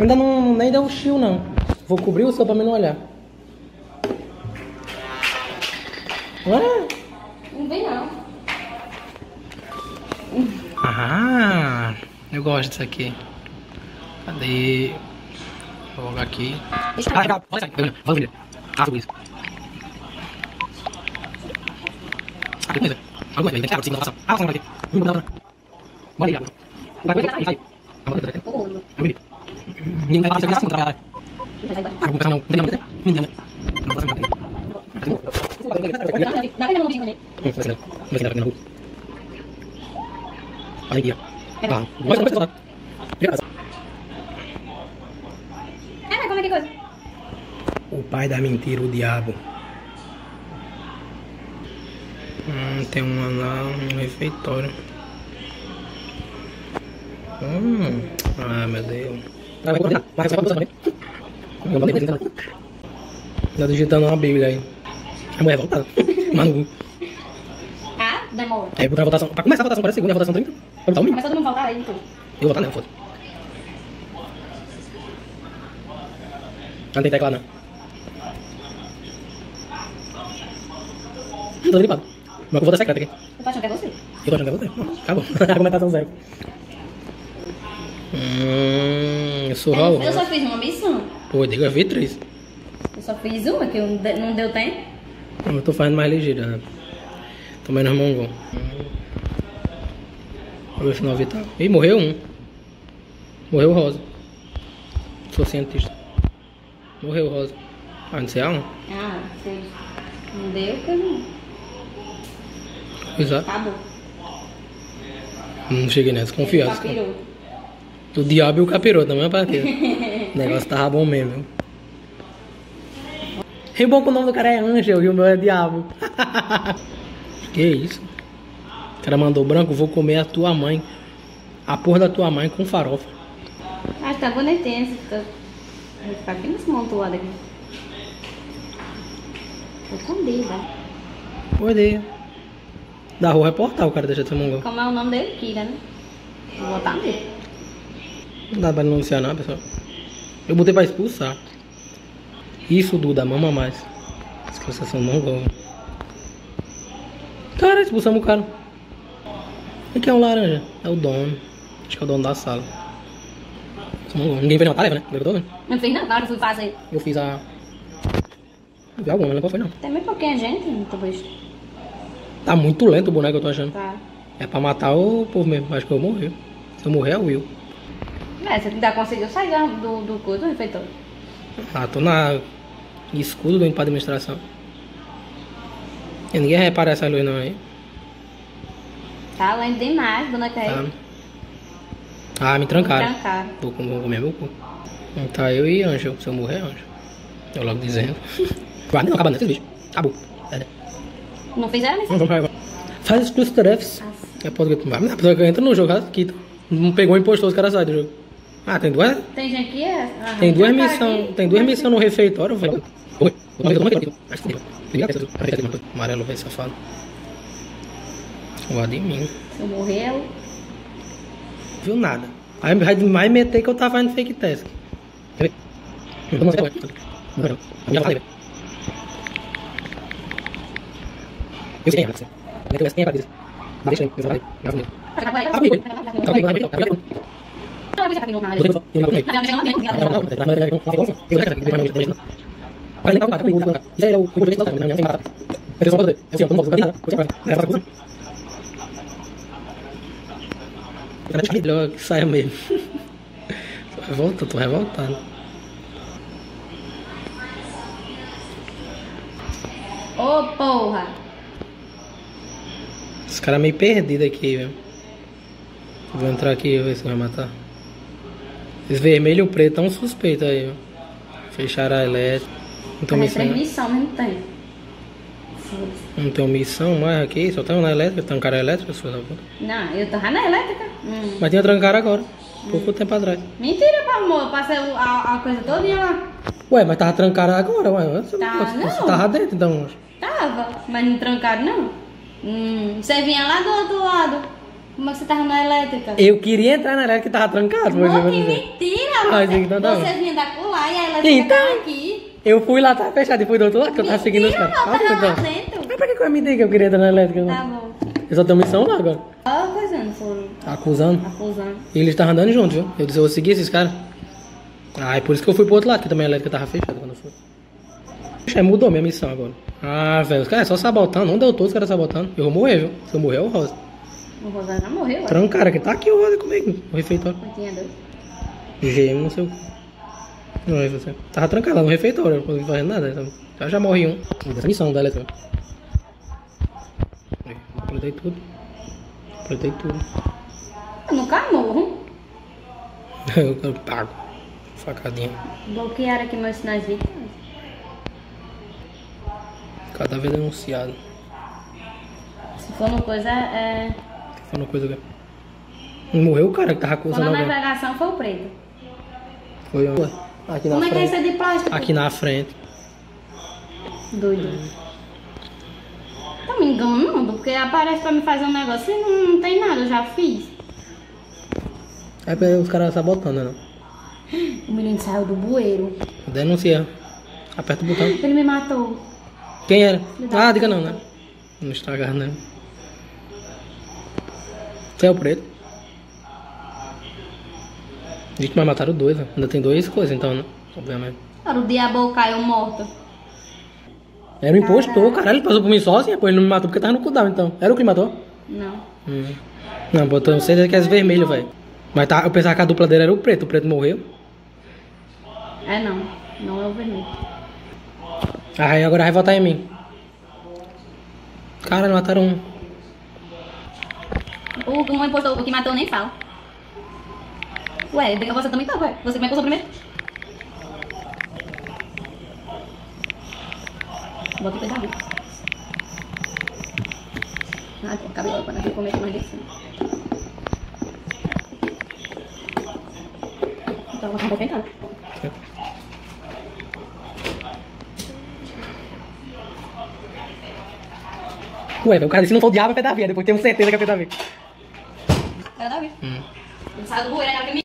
Ainda não nem deu o chill, não. Vou cobrir o seu pra mim não olhar. Ué? Não vem não. Ah, eu gosto disso aqui. Cadê? Vou colocar aqui. Ah, sair. Vamos ver. Ah, sobre isso. Ah, tem coisa. Alguma coisa. Tem que por cima da Ah, vamos aqui. Vamos outra. Bora aí, Vai, vai, vai. Vai. Vamos botar outra. Ô, Vamos ver. Ninguém vai fazer assim contra ela. Alguma pessoa não. Não entendeu? Não entendeu? Não posso entender. Olha aqui, ó. Ah, vai uma pessoa. Ah, como é que coisa? O pai da mentira, o diabo. Hum, tem uma lá, um refeitório. Hum. Ah, meu Deus. Vai, vai, vai, vai, vai, vai, vai. Tá digitando uma bíblia aí. A mulher é voltada. Mano, Ah, demora. é botar a votação. Pra começar a votação, parece segunda, a votação 30. Vai botar mínimo. Mas todo mundo voltar aí, então. Eu vou votar não, foda. Não tem teclado não. Tô gripado. Mas eu vou dar secreta aqui. Eu tô achando que é você. Eu tô achando que é você. Acabou. Argumentação zero. Hum, eu sou Raul. Eu só fiz uma missão. Pô, diga, eu vi três. Eu só fiz uma, que não de- não deu tempo. Não, eu tô fazendo mais ligeiro, né? Tô menos mongol. Vamos ver o final vital. Ih, morreu um. Morreu o Rosa. Sou cientista. Morreu o Rosa. Ah, não sei aonde. Ah, sei. Não deu, eu não. Exato. Acabou. Não cheguei nessa, desconfiado. Papirou. O diabo e o capiroto na mesma partida. o negócio tava bom mesmo. E bom que o nome do cara é Angel e o meu é Diabo. que isso? O cara mandou branco, vou comer a tua mãe. A porra da tua mãe com farofa. Que tá bonitinho esse. Tá... Vai ficar bem desmontuado aqui. Tô com medo. né? Odeia. Da rua reportar o cara deixa de ser mongol. Como é o nome dele? Kira, né? Vou botar nele. Não dá pra denunciar não, pessoal. Eu botei pra expulsar. Isso, Duda, mama mais. Expulsação mongol. Cara, expulsamos o cara. E quem é o laranja? É o dono. Acho que é o dono da sala. Ninguém fez nenhuma tarefa, né? Tô, né? Não fiz não, na hora que fui fazer. Eu fiz a... Não vi alguma, não lembro qual foi não. Tem bem pouquinha gente, não visto. Tá muito lento o boneco, eu tô achando. Tá. É pra matar o povo mesmo. Acho que eu morrer. Se eu morrer, é o Will. É, você ainda conseguiu sair do, do coisa do refeitório. Ah, tô na escudo do pra administração. E ninguém repara essa luz não aí. Tá lento demais, dona Tá. Kay. Ah, me trancaram. Trancaram. Vou com- vou comer meu cu. Então tá eu e Anjo. Se eu morrer, é Anjo. Eu logo dizendo. Vai, não, acabando, esses bichos. Acabou. É. Não fizeram isso? Vamos, vamos, vamos. Faz os teus tarefas. É pode a pessoa que entra no jogo, ela quita. Não pegou impostor, os caras saem do jogo. Ah, tem duas? Tem gente que é. ah, Tem duas missões. aqui. Tem duas missões no refeitório. Eu falei, oi. Eu aqui. Amarelo, velho, safado. Guarda em mim. Se eu morrer, eu... Viu nada. Aí vai mais meter que eu tava fazendo fake test. Quer ver? Eu não sei qual é. Não, não. Eu já falei, velho. Eu sei quem é, Alex. Meteu essa quem é pra dizer. Deixa aí, eu já falei. Já falei. Ah, foi, foi. Tá bem, vai, vai, vai, vai. Não, eu vou deixar aqui no canal. Eu tô- eu tô- eu tô- Mas eu não tenho Não, não, não, não, não, não, não, não, não, não, não, eu já falei, eu já falei. Olha, nem tá com cara, tá com Isso aí é o o jogo de não, não, não tem nada. Eu só vou dizer, eu sei, eu tô no bolso, não tem nada. Eu sei, vai. É, faz a coisa. Eu quero deixar melhor saia mesmo. Tô revoltado, tô revoltado. Ô, porra. Os caras meio perdidos aqui, velho. Vou entrar aqui e ver se vai matar. Esse vermelho e o preto é um suspeito aí, ó. Fecharam a elétrica. Não tem missão, né? mesmo tempo. Foda-se. Não tem missão mais aqui, só tem na elétrica, trancaram a elétrica, da puta. Não, eu tava na elétrica. Hum. Mas tinha trancar agora, pouco tempo atrás. Mentira, pá, amor. Eu passei a, a coisa todinha lá. Ué, mas tava trancado agora, ué. Você, Tá, você, não. você tava dentro, então. Tava, mas não trancaram, não. Hum, você vinha lá do outro lado. Como é que você tava na elétrica? Eu queria entrar na elétrica que tava trancado, vou que mentira! Ah, tá Você vinha da colar e aí ela Então. ficava aqui. Eu fui lá, tava fechado, e fui do outro lado, que eu tava seguindo os caras. não, Ah, tava lá então. dentro. Mas pra que eu me dei que eu queria entrar na elétrica? Tá não? bom. Eu só tenho missão lá agora. Ó, coisando, foram Acusando. acusando. E eles estavam andando juntos, viu? Eu disse, eu vou seguir esses caras. Ah, é por isso que eu fui pro outro lado, que também a elétrica tava fechada quando eu fui. Ixi, mudou minha missão agora. Ah, velho, os caras é só sabotando, não deu todos os caras sabotando. Eu vou morrer, viu? Se eu morrer, eu rosto. O Rosana já morreu, ó. Trancaram, que tá aqui o rosa comigo, no refeitório. Não tinha dois. GM, não sei o. Não é você. Tava trancado lá no refeitório, não consegui fazer nada. Então, já já morri um. Essa missão da elétrica. Aí, Completei tudo. Completei tudo. Eu nunca morro. Eu, eu pago. Facadinha. Bloquearam aqui meus sinais vitais. Cada vez denunciado. Se for uma coisa, é... Falando coisa aqui. Morreu o cara que tava acusando a alguém. navegação foi o preto. Foi um. Aqui na Como é que é frente. isso de plástico? Aqui na frente. Doido. Tá me enganando, porque aparece pra me fazer um negócio e não, não tem nada, eu já fiz. É porque os caras sabotando, né? O menino saiu do bueiro. Denuncia. Aperta o botão. Ele me matou. Quem era? Dá Ah, diga não, né? Não estragar, né? É o preto? Gente, mas mataram dois, né? Ainda tem dois coisas então, né? Obviamente. Era o diabo caiu morto. Era um impostor, caralho, ele passou por mim sozinho, pô, ele não me matou porque tava no cooldown, então. Era o que me matou? Não. Hum. Não, eu tenho certeza que é vermelho, velho. Mas tá, eu pensava que a dupla dele era o preto, o preto morreu. É não. Não é o vermelho. Aí agora vai votar em mim. Caralho, mataram um. O que o que matou nem fala. Ué, você também tá, ué. Você que usou primeiro? Bota o pedaço. Ah, tem cabelo para não comer mais desse. Então, vou tentar. Ué, o cara disse não foi o diabo, é pé da vida. Depois temos certeza que é pé da vida. Era Davi. Hum. Ele saiu do bueiro, era que me